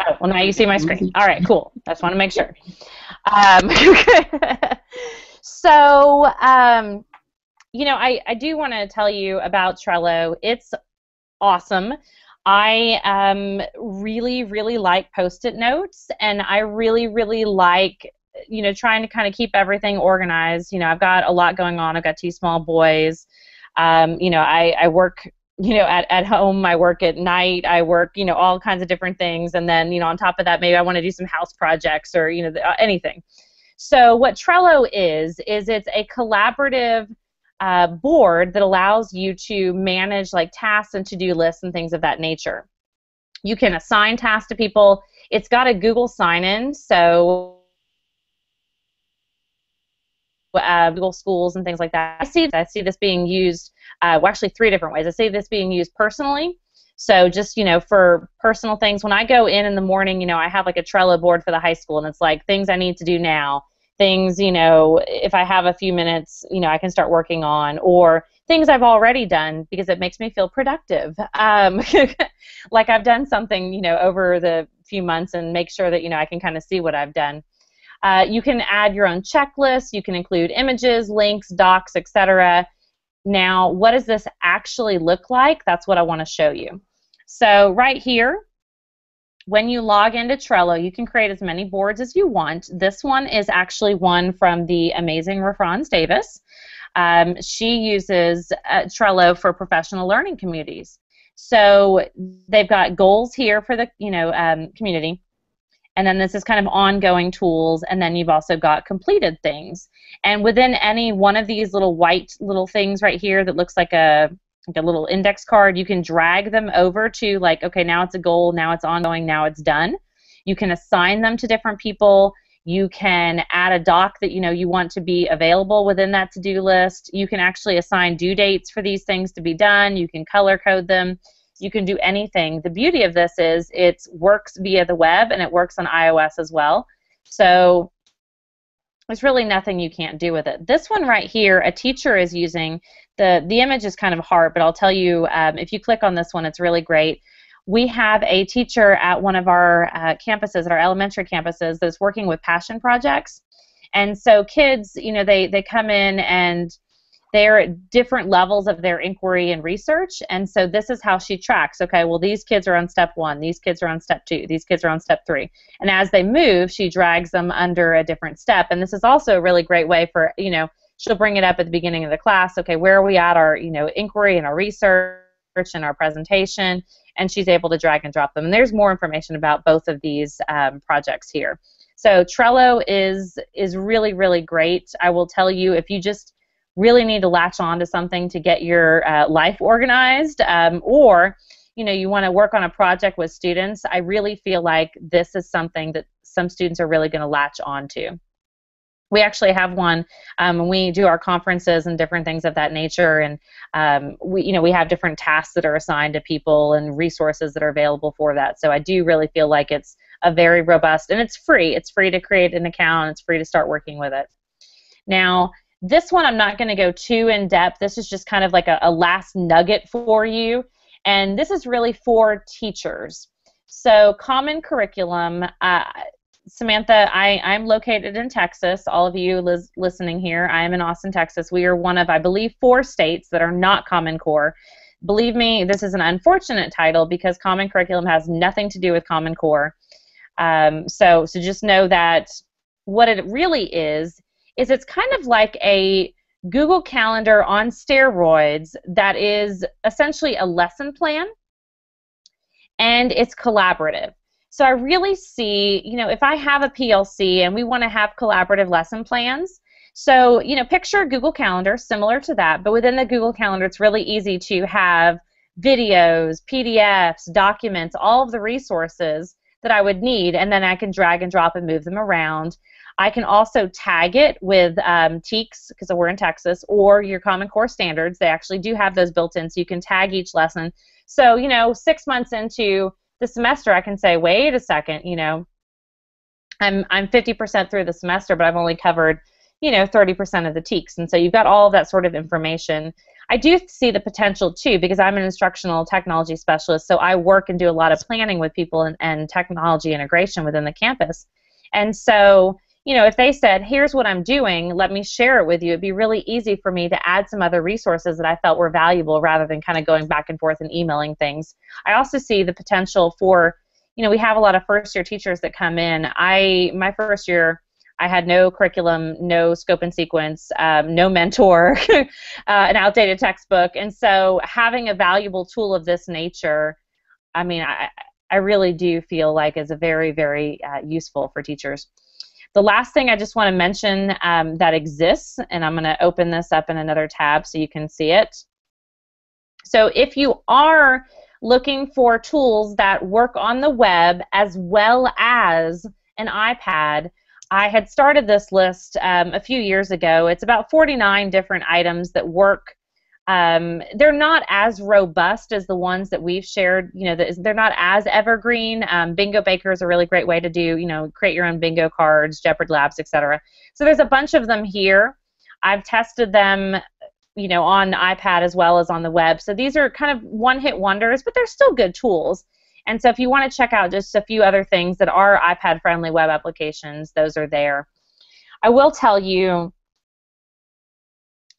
Oh, well now you see my screen. All right, cool. Just want to make sure. Um, so, um, you know, I, I do want to tell you about Trello. It's awesome. I um, really, really like post-it notes, and I really, really like, you know, trying to kind of keep everything organized. You know, I've got a lot going on. I've got two small boys. Um, you know, I, I work you know at, at home i work at night i work you know all kinds of different things. And then you know on top of that maybe i want to do some house projects or you know uh, anything. So what trello is is it's a collaborative uh, board that allows you to manage like tasks and to-do lists and things of that nature. You can assign tasks to people. It's got a google sign-in so uh, Google schools and things like that. I see I see this being used uh, well, actually three different ways. I see this being used personally. So just, you know, for personal things, when I go in in the morning, you know, I have like a Trello board for the high school and it's like things I need to do now, things, you know, if I have a few minutes, you know, I can start working on or things I've already done because it makes me feel productive. Um, like I've done something, you know, over the few months and make sure that, you know, I can kind of see what I've done. Uh, you can add your own checklist. You can include images, links, docs, etc. Now, what does this actually look like? That's what I want to show you. So right here, when you log into Trello, you can create as many boards as you want. This one is actually one from the amazing Rafranz Davis. Um, she uses uh, Trello for professional learning communities. So they've got goals here for the you know um, community and then this is kind of ongoing tools and then you've also got completed things. And within any one of these little white little things right here that looks like a like a little index card you can drag them over to like okay now it's a goal now it's ongoing now it's done. You can assign them to different people. You can add a doc that you know you want to be available within that to-do list. You can actually assign due dates for these things to be done. You can color code them you can do anything. The beauty of this is it works via the web and it works on iOS as well. So there's really nothing you can't do with it. This one right here, a teacher is using, the, the image is kind of hard, but I'll tell you, um, if you click on this one, it's really great. We have a teacher at one of our uh, campuses, at our elementary campuses, that's working with passion projects. And so kids, you know, they, they come in and they're at different levels of their inquiry and research and so this is how she tracks okay well these kids are on step one these kids are on step two these kids are on step three. And as they move she drags them under a different step and this is also a really great way for you know she'll bring it up at the beginning of the class okay where are we at our you know inquiry and our research and our presentation? And she's able to drag and drop them. And there's more information about both of these um, projects here. So Trello is is really really great. I will tell you if you just really need to latch on to something to get your uh, life organized, um, or you know you want to work on a project with students, I really feel like this is something that some students are really going to latch on to. We actually have one. Um, we do our conferences and different things of that nature, and um, we, you know, we have different tasks that are assigned to people and resources that are available for that. So I do really feel like it's a very robust, and it's free. It's free to create an account. It's free to start working with it. Now, this one I'm not going to go too in depth. This is just kind of like a, a last nugget for you. And this is really for teachers. So, common curriculum. Uh, Samantha, I, I'm located in Texas. All of you lis- listening here, I am in Austin, Texas. We are one of, I believe, four states that are not Common Core. Believe me, this is an unfortunate title because Common Curriculum has nothing to do with Common Core. Um, so, so just know that what it really is is it's kind of like a Google Calendar on steroids that is essentially a lesson plan and it's collaborative. So I really see, you know, if I have a PLC and we want to have collaborative lesson plans, so, you know, picture Google Calendar similar to that, but within the Google Calendar, it's really easy to have videos, PDFs, documents, all of the resources that I would need, and then I can drag and drop and move them around. I can also tag it with um, because we're in Texas or your Common Core standards. They actually do have those built in, so you can tag each lesson. So, you know, six months into the semester, I can say, wait a second, you know, I'm I'm 50% through the semester, but I've only covered, you know, 30% of the TEKS, and so you've got all of that sort of information. I do see the potential too because I'm an instructional technology specialist, so I work and do a lot of planning with people and, and technology integration within the campus. And so you know, if they said, here's what I'm doing, let me share it with you, it'd be really easy for me to add some other resources that I felt were valuable rather than kind of going back and forth and emailing things. I also see the potential for, you know, we have a lot of first year teachers that come in. I, my first year, I had no curriculum, no scope and sequence, um, no mentor, uh, an outdated textbook. And so having a valuable tool of this nature, I mean, I, I really do feel like is a very, very uh, useful for teachers. The last thing I just want to mention um, that exists, and I'm going to open this up in another tab so you can see it. So if you are looking for tools that work on the web as well as an iPad, I had started this list um, a few years ago. It's about 49 different items that work Um, they're not as robust as the ones that we've shared. You know, they're not as evergreen. Um, bingo Baker is a really great way to do, you know, create your own bingo cards, Jeopardy Labs, etc. So there's a bunch of them here. I've tested them, you know, on iPad as well as on the web. So these are kind of one-hit wonders, but they're still good tools. And so if you want to check out just a few other things that are iPad-friendly web applications, those are there. I will tell you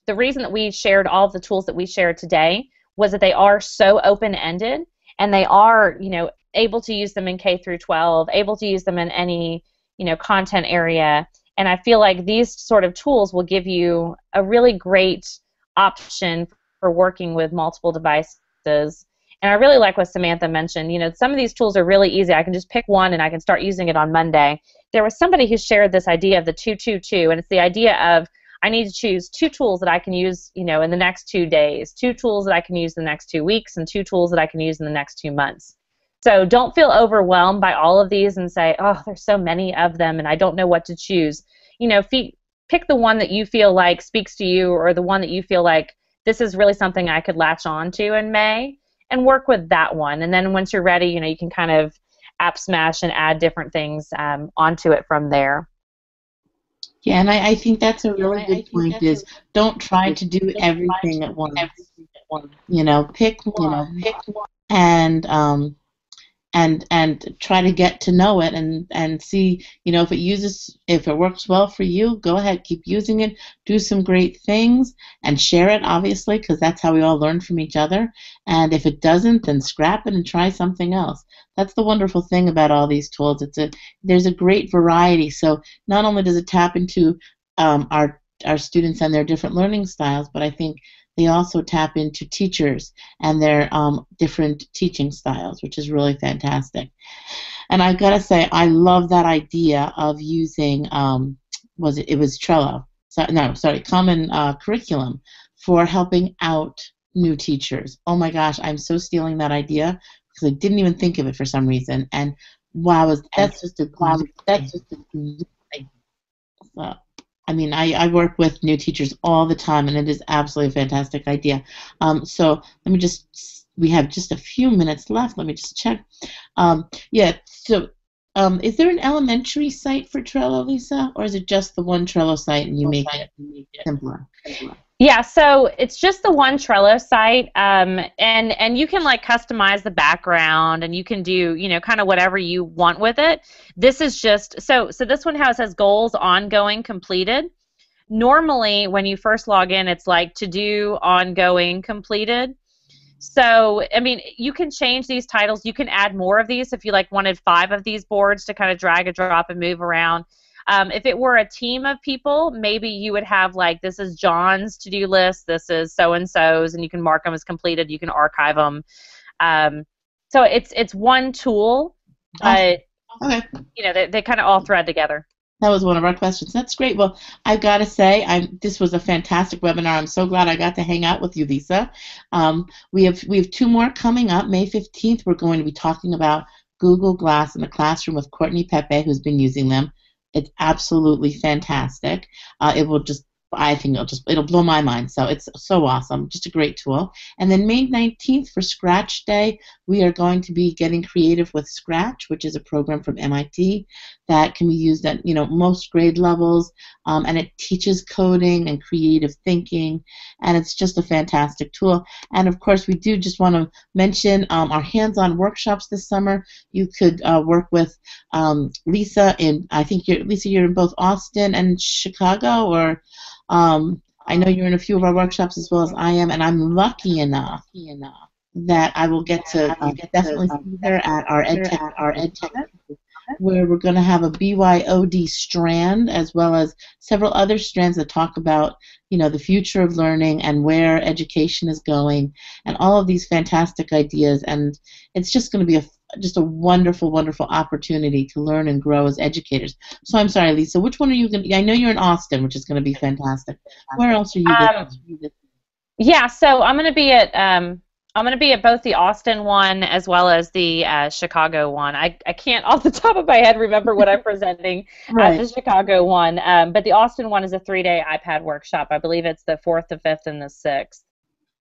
the reason that we shared all of the tools that we shared today was that they are so open-ended and they are, you know, able to use them in K through 12, able to use them in any, you know, content area. And I feel like these sort of tools will give you a really great option for working with multiple devices. And I really like what Samantha mentioned. You know, some of these tools are really easy. I can just pick one and I can start using it on Monday. There was somebody who shared this idea of the 222, and it's the idea of I need to choose two tools that I can use, you know, in the next two days, two tools that I can use in the next two weeks, and two tools that I can use in the next two months. So don't feel overwhelmed by all of these and say, oh, there's so many of them and I don't know what to choose. You know, pick the one that you feel like speaks to you or the one that you feel like this is really something I could latch on to in May and work with that one. And then once you're ready, you know, you can kind of app smash and add different things um, onto it from there. Yeah, and I, I think that's a really yeah, good point. Is don't try to do everything at once. You know, pick one. You know, pick one. And um, and and try to get to know it and and see you know if it uses if it works well for you go ahead keep using it do some great things and share it obviously because that's how we all learn from each other. And if it doesn't then scrap it and try something else. That's the wonderful thing about all these tools. It's a there's a great variety. So not only does it tap into um, our our students and their different learning styles but i think they also tap into teachers and their um, different teaching styles, which is really fantastic. And I've got to say, I love that idea of using um, was it? It was Trello. So, no, sorry, Common uh, Curriculum for helping out new teachers. Oh my gosh, I'm so stealing that idea because I didn't even think of it for some reason. And wow, that's just a that's just a so, I mean, I, I work with new teachers all the time, and it is absolutely a fantastic idea. Um, so let me just, we have just a few minutes left. Let me just check. Um, yeah, so um, is there an elementary site for Trello, Lisa, or is it just the one Trello site and you make it simpler? Yeah, so it's just the one Trello site, um, and and you can like customize the background, and you can do you know kind of whatever you want with it. This is just so so this one has has goals ongoing completed. Normally, when you first log in, it's like to do ongoing completed. So I mean, you can change these titles. You can add more of these if you like wanted five of these boards to kind of drag and drop and move around. Um, if it were a team of people, maybe you would have like this is John's to do list, this is so and so's, and you can mark them as completed. You can archive them. Um, so it's it's one tool, but okay. you know they, they kind of all thread together. That was one of our questions. That's great. Well, I've got to say, I'm, this was a fantastic webinar. I'm so glad I got to hang out with you, Lisa. Um, we have we have two more coming up. May 15th, we're going to be talking about Google Glass in the classroom with Courtney Pepe, who's been using them. It's absolutely fantastic. Uh, it will just I think it'll just it'll blow my mind. So it's so awesome, just a great tool. And then May 19th for Scratch Day, we are going to be getting creative with Scratch, which is a program from MIT that can be used at you know most grade levels, um, and it teaches coding and creative thinking, and it's just a fantastic tool. And of course, we do just want to mention um, our hands-on workshops this summer. You could uh, work with um, Lisa in I think you're Lisa, you're in both Austin and Chicago, or um, I know you're in a few of our workshops as well as I am, and I'm lucky enough, that I will get to uh, definitely see her at our EdTech, our EdTech, where we're going to have a BYOD strand as well as several other strands that talk about, you know, the future of learning and where education is going, and all of these fantastic ideas. And it's just going to be a just a wonderful, wonderful opportunity to learn and grow as educators. So I'm sorry, Lisa, which one are you going to, I know you're in Austin, which is going to be fantastic. Where else are you um? Yeah, so I'm going to be at, um, I'm going to be at both the Austin one as well as the uh, Chicago one. I, I can't off the top of my head remember what I'm presenting right. at the Chicago one, um, but the Austin one is a three-day iPad workshop. I believe it's the 4th, the 5th, and the 6th.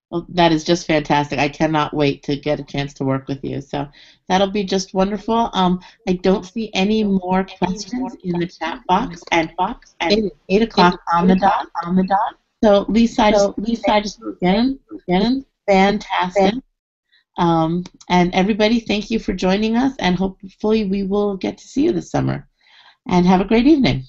Well, that is just fantastic. I cannot wait to get a chance to work with you. So that'll be just wonderful. Um, I don't see any more questions in the chat box, and box at eight o'clock on the dot. On the dot. So Lisa, I just, Lisa, I just again, again, fantastic. Um, and everybody, thank you for joining us, and hopefully we will get to see you this summer. And have a great evening.